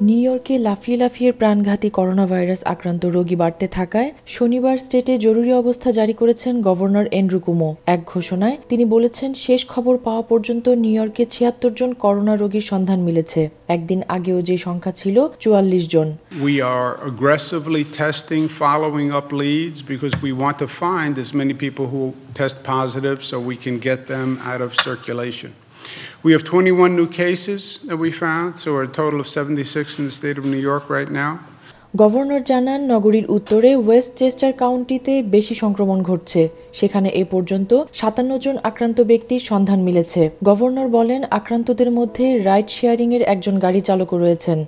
New ইয়র্কে লাফিয়ে লাফিয়ে প্রাণঘাতী করোনা ভাইরাস আক্রান্ত রোগী বাড়তে থাকায় শনিবার স্টেটে জরুরি অবস্থা জারি করেছেন গভর্নর এন্ড্রু কুমো। এক ঘোষণায় তিনি বলেছেন শেষ খবর পাওয়া পর্যন্ত নিউ ইয়র্কে ছিয়াত্তর জন করোনা রোগীর সন্ধান মিলেছে। একদিন আগেও যে সংখ্যা ছিল চুয়াল্লিশ জন। We are aggressively testing, following up leads because we want to find as many people who test positive so we can get them out of circulation. We have 21 new cases that we found, so we're a total of 76 in the state of New York right now. Governor জানান নগরীর উত্তরে West Chester কাউন্টিতে বেশি সংক্রমণ ঘটছে। সেখানে এ পর্যন্ত সাতান্ন জন আক্রান্ত ব্যক্তির সন্ধান মিলেছে। গভর্নর বলেন আক্রান্তদের মধ্যে রাইড শেয়ারিং এর একজন গাড়ি চালকও রয়েছেন।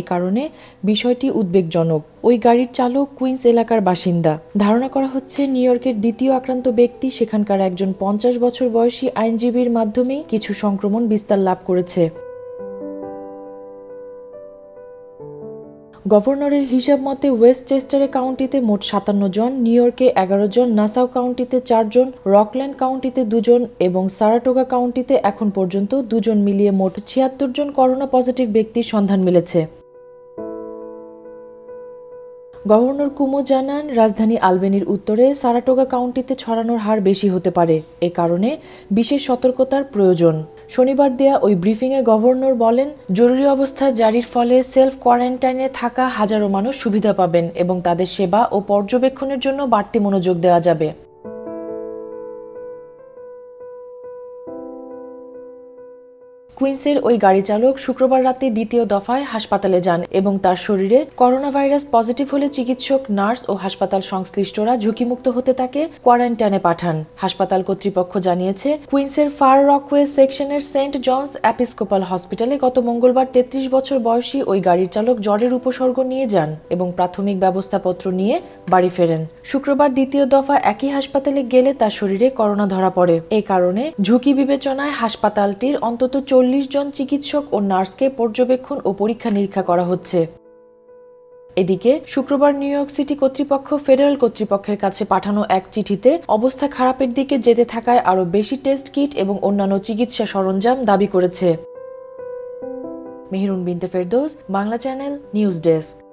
এ কারণে বিষয়টি উদ্বেগজনক। ওই গাড়ির চালক কুইন্স এলাকার বাসিন্দা। ধারণা করা হচ্ছে নিউ ইয়র্কের দ্বিতীয় আক্রান্ত ব্যক্তি সেখানকার একজন পঞ্চাশ বছর বয়সী আইনজীবীর মাধ্যমেই কিছু সংক্রমণ বিস্তার লাভ করেছে। গভর্নরের হিসাব মতে ওয়েস্ট চেস্টারে কাউন্টিতে মোট সাতান্ন জন, নিউ ইয়র্কে এগারো জন নাসাউ কাউন্টিতে চারজন রকল্যান্ড কাউন্টিতে দুজন এবং সারাটোগা কাউন্টিতে এখন পর্যন্ত দুজন মিলিয়ে মোট ছিয়াত্তর জন করোনা পজিটিভ ব্যক্তির সন্ধান মিলেছে। গভর্নর কুমো জানান, রাজধানী আলবেনির উত্তরে সারাটোগা কাউন্টিতে ছড়ানোর হার বেশি হতে পারে। এ কারণে বিশেষ সতর্কতার প্রয়োজন। শনিবার দেয়া ওই ব্রিফিংয়ে গভর্নর বলেন, জরুরি অবস্থা জারির ফলে সেলফ কোয়ারেন্টাইনে থাকা হাজারো মানুষ সুবিধা পাবেন এবং তাদের সেবা ও পর্যবেক্ষণের জন্য বাড়তি মনোযোগ দেওয়া যাবে। কুইন্সের ওই গাড়ি চালক শুক্রবার রাতে দ্বিতীয় দফায় হাসপাতালে যান এবং তার শরীরে করোনা ভাইরাস পজিটিভ হলে চিকিৎসক, নার্স ও হাসপাতাল সংশ্লিষ্টরা ঝুঁকিমুক্ত হতে তাকে কোয়ারেন্টাইনে পাঠান। হাসপাতাল কর্তৃপক্ষ জানিয়েছে, কুইন্সের ফার রকওয়ে সেকশনের সেন্ট জনস অ্যাপিস্কোপাল হসপিটালে গত মঙ্গলবার তেত্রিশ বছর বয়সী ওই গাড়ির চালক জ্বরের উপসর্গ নিয়ে যান এবং প্রাথমিক ব্যবস্থাপত্র নিয়ে বাড়ি ফেরেন। শুক্রবার দ্বিতীয় দফা একই হাসপাতালে গেলে তার শরীরে করোনা ধরা পড়ে। এ কারণে ঝুঁকি বিবেচনায় হাসপাতালটির অন্তত চল্লিশ জন চিকিৎসক ও নার্সকে পর্যবেক্ষণ ও পরীক্ষা নিরীক্ষা করা হচ্ছে। এদিকে শুক্রবার নিউ ইয়র্ক সিটি কর্তৃপক্ষ ফেডারেল কর্তৃপক্ষের কাছে পাঠানো এক চিঠিতে অবস্থা খারাপের দিকে যেতে থাকায় আরও বেশি টেস্ট কিট এবং অন্যান্য চিকিৎসা সরঞ্জাম দাবি করেছে। Mehrun Binte Ferdous, Bangla channel, news desk.